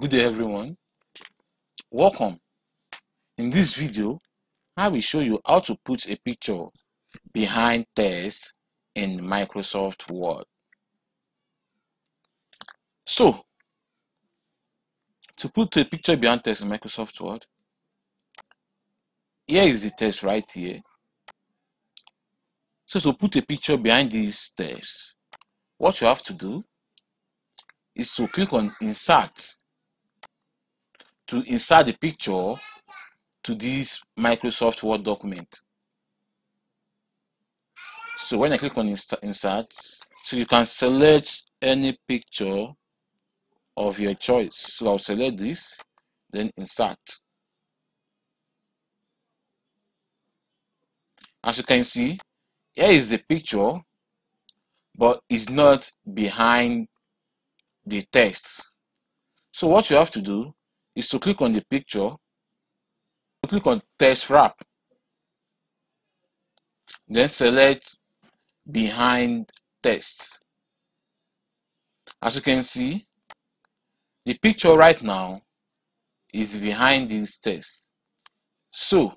Good day everyone. Welcome. In this video, I will show you how to put a picture behind text in Microsoft Word. So, to put a picture behind text in Microsoft Word, here is the text right here. So to put a picture behind this text, what you have to do is to click on insert to insert the picture to this Microsoft Word document. So when I click on insert, so you can select any picture of your choice. So I'll select this, then insert. As you can see, here is the picture, but it's not behind the text. So what you have to do is to click on the picture, click on text wrap, then select behind text. As you can see, the picture right now is behind this text. So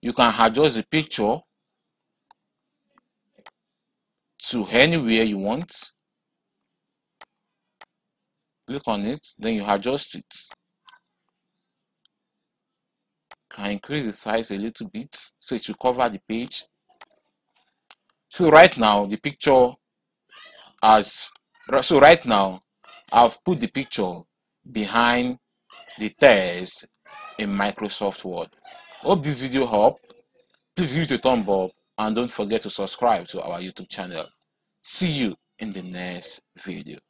you can adjust the picture to anywhere you want. Click on it, then you adjust it. Can increase the size a little bit so it will cover the page. So right now the picture has so right now I've put the picture behind the text in Microsoft Word. Hope this video helped. Please give it a thumb up and don't forget to subscribe to our YouTube channel. See you in the next video.